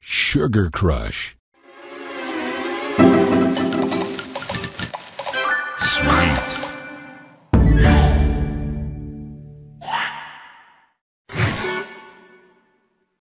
Sugar Crush. Sweet.